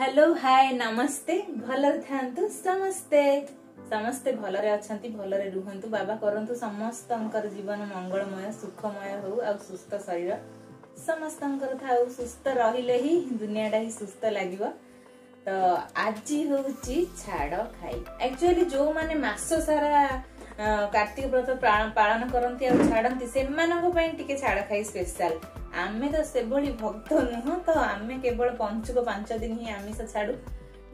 hello hi ନମସ୍ତେ ଭଲରେ ଥାନ୍ତୁ ସମସ୍ତେ ସମସ୍ତେ ଭଲରେ ଅଛନ୍ତି ଭଲରେ ରୁହନ୍ତୁ ବାବା କରନ୍ତୁ ସମସ୍ତଙ୍କର ଜୀବନ ମଙ୍ଗଳମୟ ସୁଖମୟ ହଉ ଆଉ ସୁସ୍ଥ ଶରୀର ସମସ୍ତଙ୍କର ଥାଉ ସୁସ୍ଥ ରହିଲେ ହିଁ ଦୁନିଆଟା ହିଁ ସୁସ୍ଥ ଲାଗିବ ତ ଆଜି ହଉଛି ଛାଡ଼ ଖାଇ ଆକ୍ଚୁଆଲି ଯୋଉମାନେ ମାସ ସାରା କାର୍ତ୍ତିକ ବ୍ରତ ପାଳନ କରନ୍ତି ଆଉ ଛାଡ଼ନ୍ତି ସେମାନଙ୍କ ପାଇଁ ଟିକେ ଛାଡ଼ ଖାଇ ସ୍ପେଶାଲ ଆମେ ତ ସେଭଳି ଭକ୍ତ ନୁହଁ ତ ଆମେ କେବଳ ପଞ୍ଚୁକ ପାଞ୍ଚ ଦିନ ହିଁ ଆମିଷ ଛାଡ଼ୁ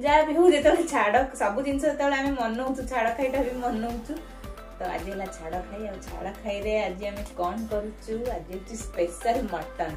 ଯାହା ବି ହଉ ଯେତେବେଳେ ଛାଡ଼ ସବୁ ଜିନିଷ ଯେତେବେଳେ ଆମେ ମନଉଛୁ ଛାଡ଼ ଖାଇଟା ବି ମନଉଛୁ ତ ଆଜି ହେଲା ଛାଡ଼ ଖାଇ ଆଉ ଛାଡ଼ ଖାଇରେ ଆଜି ଆମେ କ'ଣ କରୁଛୁ ଆଜି ହେଉଛି ସ୍ପେଶାଲ ମଟନ୍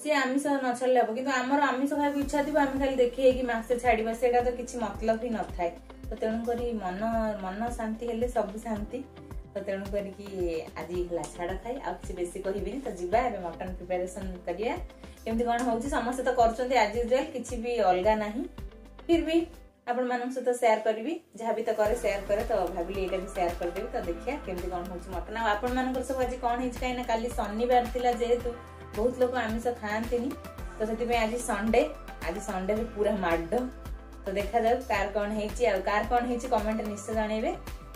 সে আমিষ ন ছাড়লে হব কিন্তু আমার আমিষ খাওয়া ইচ্ছা থাকবে আমি খালি দেখি মাসে ছাড়া সেটা তো কিছু মতলব হি নথায় তো তেমকরি মন মন শান্তি হলে সবু শান্তি তো তেমকরি আজ হল ছাড় খাই আছে বেশি কহবিনি তো যা এবার মটন প্রিপারেসন করা কেমতি কম হচ্ছে সমস্তে তো করছেন আজ ইউজুয়াল কিছু বি অলগা না ফির বি আপন মান সহ সেয়ার করবি যা বি তো করে সেয়ার করে তো ভাবিলি এইটা বি সেয়ার করেদেবি তো দেখা কেমতি কম হচ্ছে মটন আপন মান সব আজ কম হয়েছে কিনা কালি শনিবার লা যেহেতু ବହୁତ ଲୋକ ଆମିଷ ଖାଆନ୍ତିନି ତ ସେଥିପାଇଁ ଆଜି ସନ୍ଡ଼େ ଆଜି ସଣ୍ଡେରେ ପୁରା ମାଡ଼ ତ ଦେଖାଯାଉ କାର କ'ଣ ହେଇଛି ଆଉ କାର କ'ଣ ହେଇଛି କମେଣ୍ଟ ନିଶ୍ଚୟ ଜଣେଇବେ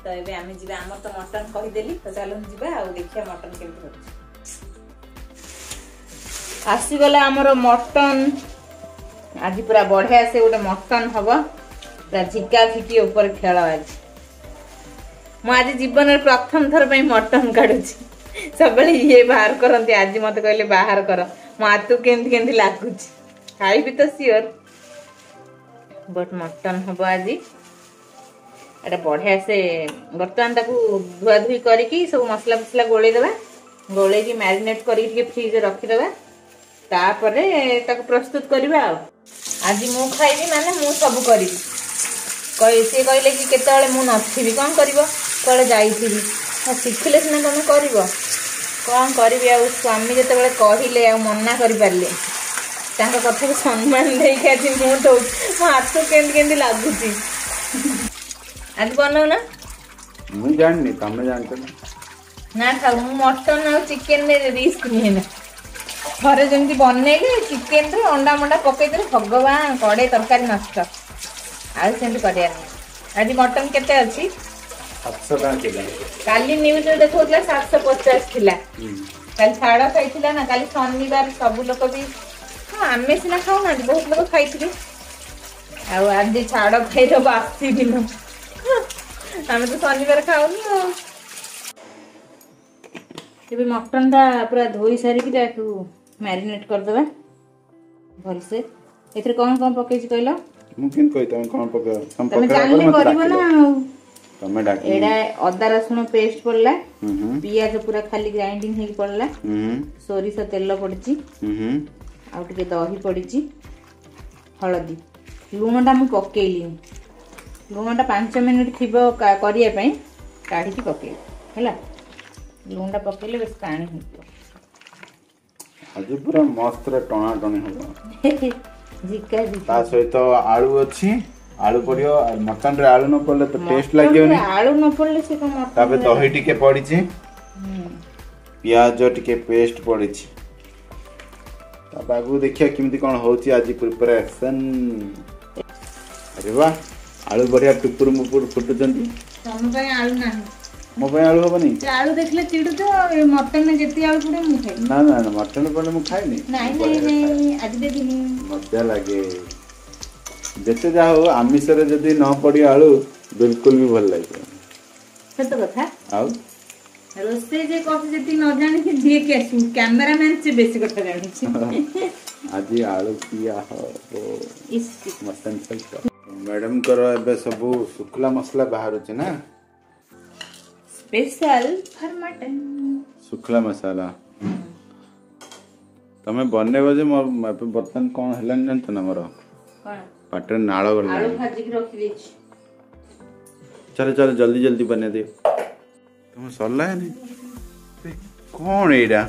ତ ଏବେ ଆମେ ଯିବା ଆମର ତ ମଟନ କହିଦେଲି ତ ଚାଲନ୍ତୁ ଯିବା ଆଉ ଦେଖିବା ମଟନ କେମିତି ହେଉଛି ଆସିଗଲା ଆମର ମଟନ ଆଜି ପୁରା ବଢ଼ିଆ ସେ ଗୋଟେ ମଟନ ହବ ପୁରା ଝିକା ଝିକି ଉପରେ ଖେଳ ଆଜି ମୁଁ ଆଜି ଜୀବନରେ ପ୍ରଥମ ଥର ପାଇଁ ମଟନ କାଢୁଛି ସବୁବେଳେ ଇଏ ବାହାର କରନ୍ତି ଆଜି ମୋତେ କହିଲେ ବାହାର କର ମୋ ହାତକୁ କେମିତି କେମିତି ଲାଗୁଛି ଖାଇବି ତ ସିଓର ବଟ୍ ମଟନ୍ ହେବ ଆଜି ଏଇଟା ବଢ଼ିଆ ସେ ବର୍ତ୍ତମାନ ତାକୁ ଧୁଆଧୁଇ କରିକି ସବୁ ମସଲା ଫସଲା ଗୋଳେଇଦେବା ଗୋଳେଇକି ମ୍ୟାରିନେଟ୍ କରିକି ଟିକେ ଫ୍ରିଜ୍ରେ ରଖିଦେବା ତାପରେ ତାକୁ ପ୍ରସ୍ତୁତ କରିବା ଆଉ ଆଜି ମୁଁ ଖାଇବି ମାନେ ମୁଁ ସବୁ କରିବି ସିଏ କହିଲେ କି କେତେବେଳେ ମୁଁ ନଥିବି କ'ଣ କରିବ କୁଆଡ଼େ ଯାଇଥିବି ଆଉ ଶିଖିଲେ ସିନା ତୁମେ କରିବ କ'ଣ କରିବି ଆଉ ସ୍ୱାମୀ ଯେତେବେଳେ କହିଲେ ଆଉ ମନା କରିପାରିଲେ ତାଙ୍କ କଥାକୁ ସମ୍ମାନ ଦେଇକି ଆଜି ମୁଁ ଦେଉଛି ମୋ ହାତ କେମିତି କେମିତି ଲାଗୁଛି ଆଜି ବନାଉ ନା ମୁଁ ଜାଣିନି ତମେ ଜାଣିଛ ନା ଖାଉ ମୁଁ ମଟନ୍ ଆଉ ଚିକେନ୍ରେ ରିସ୍କ ନିଏ ଥରେ ଯେମିତି ବନେଇଲେ ଚିକେନ୍ରେ ଅଣ୍ଡା ମଣ୍ଡା ପକେଇଦେଲେ ଭଗବାନ କଡ଼େଇ ତରକାରୀ ନଷ୍ଟ ଆଉ ସେମିତି କରିବାର ନାହିଁ ଆଜି ମଟନ୍ କେତେ ଅଛି ସାତଶହ ଟଙ୍କା ଥିଲା କାଲି ନ୍ୟୁଜରେ ଦେଖଉଥିଲା ସାତଶହ ପଚାଶ ଥିଲା କାଲି ଛାଡ଼ ଖାଇଥିଲା ନା କାଲି ଶନିବାର ସବୁ ଲୋକ ବି ହଁ ଆମେ ସିନା ଖାଉନାହାନ୍ତି ବହୁତ ଲୋକ ଖାଇଥିବେ ଆଉ ଆଜି ଛାଡ଼ ଖାଇଦେବ ଆସି ଦିନ ଆମେ ତ ଶନିବାର ଖାଉନି ଆଉ ଏବେ ମଟନଟା ପୁରା ଧୋଇ ସାରିକି ତାକୁ ମ୍ୟାରିନେଟ୍ କରିଦେବା ଭଲସେ ଏଥିରେ କ'ଣ କ'ଣ ପକେଇଛି କହିଲ ମୁଁ କେମିତି କହିବି ତମେ କ'ଣ ପକେଇବ ତମେ ଜାଣିଲେ କରିବ ନା ଆଉ ତମେ ଡାକି ଏଇଟା ଅଦା ରସୁଣ ପେଷ୍ଟ ପଡିଲା ପିଆଜ ପୁରା ଖାଲି ଗ୍ରାଇଣ୍ଡିଙ୍ଗ ହେଇକି ପଡିଲା ସୋରିଷ ତେଲ ପଡିଛି ଆଉ ଟିକେ ଦହି ପଡିଛି ହଳଦୀ ଲୁଣଟା ମୁଁ ପକେଇଲି ଲୁଣଟା ପାଞ୍ଚ ମିନିଟ୍ ଥିବ କରିବା ପାଇଁ କାଢ଼ିକି ପକେଇବି ହେଲା ଲୁଣଟା ପକେଇଲେ ବେଶ ପାଣି ହେଇଯିବ ଆଜି ପୁରା ମସ୍ତରେ ଟଣାଟଣି ହେବ ତା ସହିତ ଆଳୁ ଅଛି ଆଳୁ ପଡିବ ମଟନରେ ଆଳୁ ନ ପଡିଲେ ତ ଟେଷ୍ଟ ଲାଗିବନି ଆଳୁ ନ ପଡିଲେ ସେ କଣ ତାପରେ ଦହି ଟିକେ ପଡିଛି ପିଆଜ ଟିକେ ପେଷ୍ଟ ପଡିଛି ତାପରେ ଆଗକୁ ଦେଖିବା କେମିତି କଣ ହେଉଛି ଆଜି ପ୍ରିପାରେସନ୍ ଆରେ ବା ଆଳୁ ବଢିଆ ଟୁପୁରୁ ମୁପୁରୁ ଫୁଟୁଛନ୍ତି ତମ ପାଇଁ ଆଳୁ ନାହିଁ ମୋ ପାଇଁ ଆଳୁ ହବନି ଆଳୁ ଦେଖିଲେ ଚିଡୁଛ ମଟନ ଯେତେ ଆଳୁ ପଡେ ମୁଁ ଖାଏ ନା ନା ମଟନ ପଡେ ମୁଁ ଖାଏନି ନାଇଁ ନାଇଁ ଆଜି ଦେବିନି ମଜା ଲାଗେ ଯେତେ ଯାହା ହଉ ଆମିଷରେ ଯଦି ନ ପଡ଼ିବ ଆଳୁ ବିଲକୁଲ ବି ଭଲ ଲାଗିବନି ସତ କଥା ଆଉ ରୋଷେଇ ଯେ କହୁଛି ଯଦି ନ ଜାଣିଛି ଯିଏ କି ଆସିବ କ୍ୟାମେରାମ୍ୟାନ୍ ସେ ବେଶୀ କଥା ଜାଣିଛି ଆଜି ଆଳୁ ପିଆ ହବ ମଟନ୍ ସହିତ ମ୍ୟାଡମଙ୍କର ଏବେ ସବୁ ଶୁଖିଲା ମସଲା ବାହାରୁଛି ନା ସ୍ପେଶାଲ ଫର ମଟନ୍ ଶୁଖିଲା ମସଲା ତମେ ବନେଇବ ଯେ ମୋର ବର୍ତ୍ତମାନ କ'ଣ ହେଲାଣି ଜାଣିଛ ନା ମୋର କ'ଣ ପାଟିରେ ନାଳ ଗଲାଣି ଚାଲ ଚାଲ ଜଲ୍ଦି ଜଲ୍ଦି ବନେଇ ଦିଅ ତମର ସରିଲାନି କ'ଣ ଏଇଟା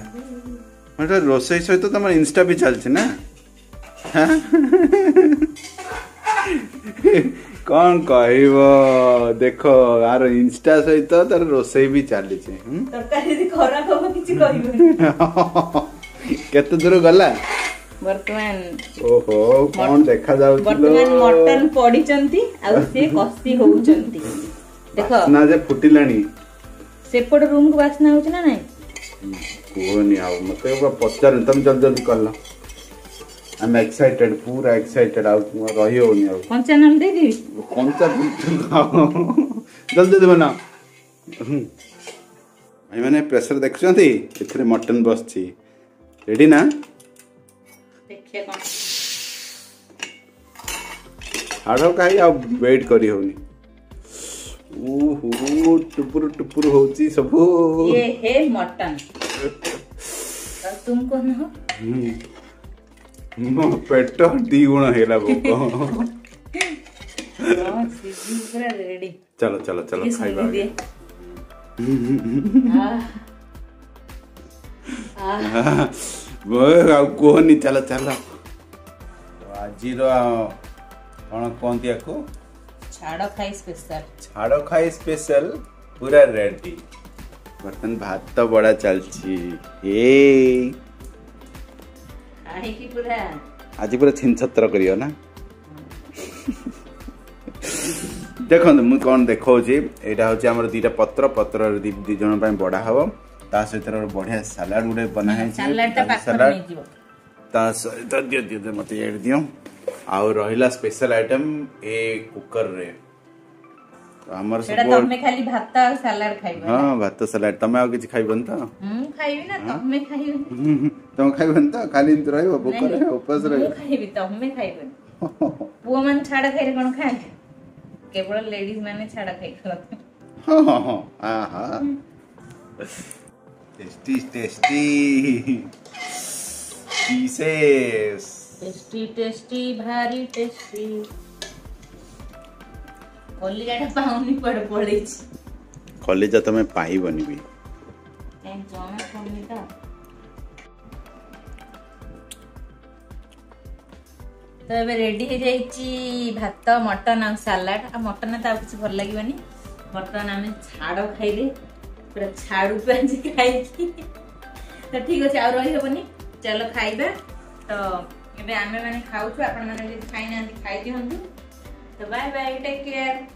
ମାନେ ରୋଷେଇ ସହିତ ତମର ଇନଷ୍ଟା ବି ଚାଲିଛି ନା କ'ଣ କହିବ ଦେଖ ଆର ଇନଷ୍ଟା ସହିତ ତାର ରୋଷେଇ ବି ଚାଲିଛି କେତେ ଦୂର ଗଲା ବର୍ତ୍ତମାନ ଓହୋ କଣ ଦେଖାଯାଉଛି ବର୍ତ୍ତମାନ ମଟନ ପଡିଛନ୍ତି ଆଉ ସେ କଷି ହଉଛନ୍ତି ଦେଖ ନା ଯେ ଫୁଟିଲାଣି ସେପଟ ରୁମକୁ ବାସ୍ନା ହଉଛି ନା ନାଇଁ କୁହନି ଆଉ ମତେ ପଚାରୁନି ତମେ ଜଲ୍ଦି ଜଲ୍ଦି କହିଲ ଆମେ ଏକ୍ସାଇଟେଡ ପୁରା ଏକ୍ସାଇଟେଡ ଆଉ ରହି ହଉନି ଆଉ କଞ୍ଚା ନାମ ଦେଇଦେବି କଞ୍ଚା ଜଲ୍ଦି ଜଲ୍ଦି ବନା ଭାଇମାନେ ପ୍ରେସର ଦେଖୁଛନ୍ତି ଏଥିରେ ମଟନ ବସିଛି ରେଡି ନା देखो ହାଡ଼ କାହିଁ ଆଉ ୱେଟ୍ କରିହେଉନି ଓହୋ ଟୁପୁରୁ ଟୁପୁରୁ ହଉଛି ସବୁ ये है मटन और तुम कौन हो ମୋ ପେଟ ଦି ଗୁଣ ହେଇଗଲା ଭୋକ ପୁରା ରେଡି ଚାଲ ଚାଲ ଚାଲ ଖାଇବା ଆହା ଆଉ କୁହନି ଚାଲ ଚାଲ ଆଜିର କ'ଣ କୁହନ୍ତି ଆକୁ ଛାଡ଼ ଖାଇ ସ୍ପେଶାଲ ଛାଡ଼ ଖାଇ ସ୍ପେଶାଲ ପୁରା ରେଡ଼ି ବର୍ତ୍ତମାନ ଭାତ ବଡ଼ା ଚାଲିଛି ହେ ଆଜି ପୁରା ଛିନଛତ୍ର କରିବ ନା ଦେଖନ୍ତୁ ମୁଁ କ'ଣ ଦେଖାଉଛି ଏଇଟା ହେଉଛି ଆମର ଦୁଇଟା ପତ୍ର ପତ୍ରରେ ଦୁଇ ଜଣ ପାଇଁ ବଡ଼ା ହେବ ତା ସହିତ ବଢିଆ ସାଲାଡ ଗୋଟେ ବନା ହେଇଛି ସାଲାଡ ତା ସହିତ ଦିଅ ଦିଅ ମତେ ଇଆଡ଼େ ଦିଅ ଆଉ ରହିଲା ସ୍ପେଶାଲ ଆଇଟମ ଏ କୁକରରେ ଆମର ସବୁ ତମେ ଖାଲି ଭାତ ଆଉ ସାଲାଡ ଖାଇବ ହଁ ଭାତ ସାଲାଡ ତମେ ଆଉ କିଛି ଖାଇବନି ତ ମୁଁ ଖାଇବି ନା ତମେ ଖାଇବ ତମେ ଖାଇବନି ତ ଖାଲି ଏମିତି ରହିବ ଭୋକରେ ଉପାସ ରହିବ ଖାଇବି ତମେ ଖାଇବନି ପୁଅ ମାନେ ଛାଡ ଖାଇଲେ କଣ ଖାଆନ୍ତି କେବଳ ଲେଡିଜ ମାନେ ଛାଡ ଖାଇ ହଁ ହଁ ହଁ tasty tasty pieces tasty tasty भारी टेस्टी କଲିଜାଟା ପାଉନି କୁଆଡ଼େ ପଳେଇଛି କଲିଜା ତମେ ପାଇବନି ବି ଜଣା ପଡ଼ୁନି ତ ତ ଏବେ ରେଡି ହେଇଯାଇଛି ଭାତ ମଟନ ଆଉ ସାଲାଡ଼ ଆଉ ମଟନ ତ ଆଉ କିଛି ଭଲ ଲାଗିବନି ବର୍ତ୍ତମାନ ଆମେ ଛାଡ଼ ଖାଇଲେ ପୁରା ଛାଡ଼ୁ ଆଜି ଖାଇକି ତ ଠିକ୍ ଅଛି ଆଉ ରହିହେବନି ଚାଲ ଖାଇବା ତ ଏବେ ଆମେମାନେ ଖାଉଛୁ ଆପଣମାନେ ଯଦି ଖାଇନାହାନ୍ତି ଖାଇଦିଅନ୍ତୁ ତ ବାଏ ବାଏ ଟେକ୍ କେୟାର